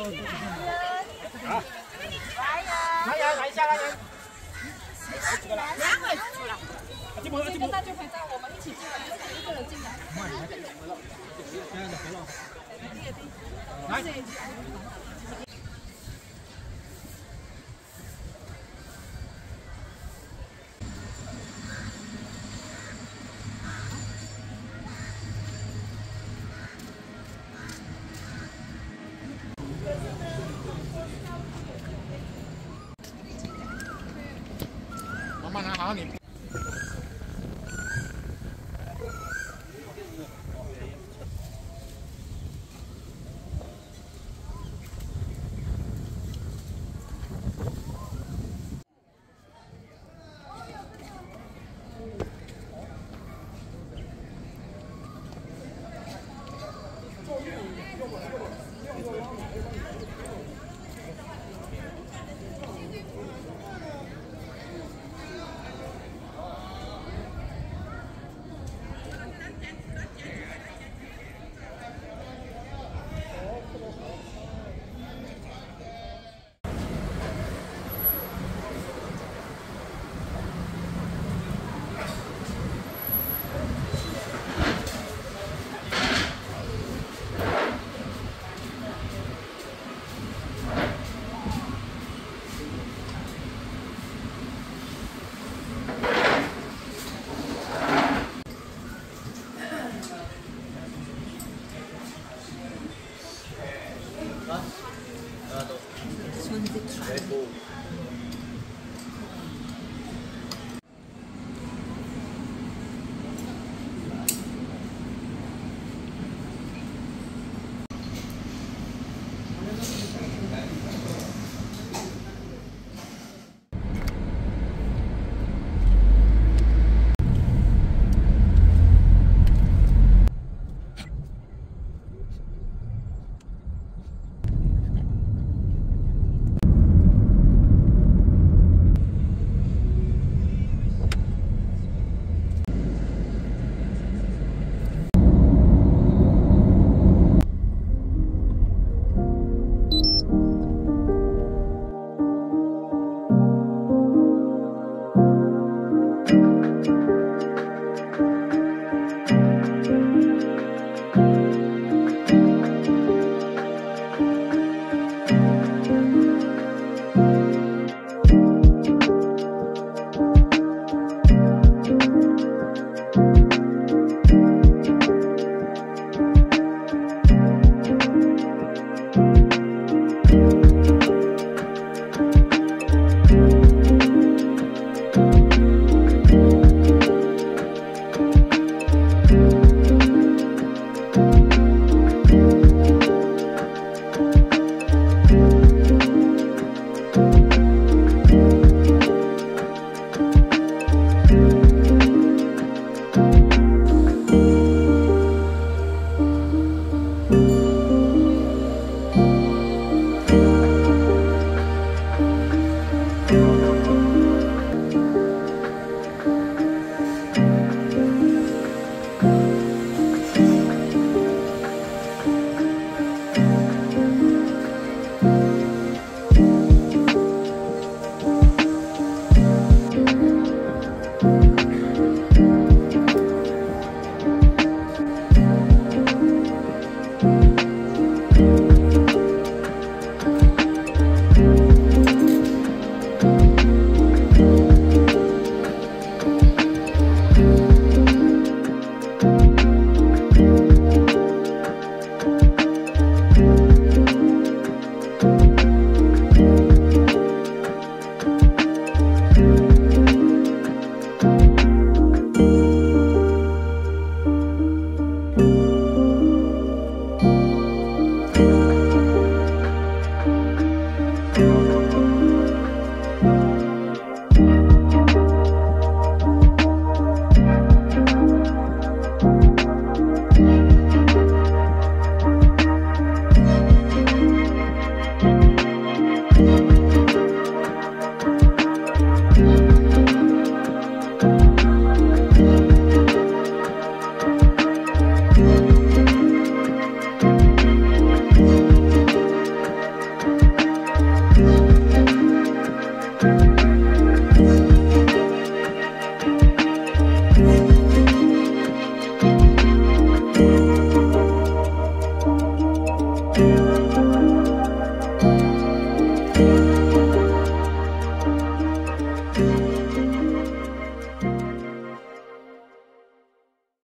来呀！来呀！来一下，来呀！来几个了？两块多了。阿金，那就，我们一起进来，一个人进来。慢点，来。 하긴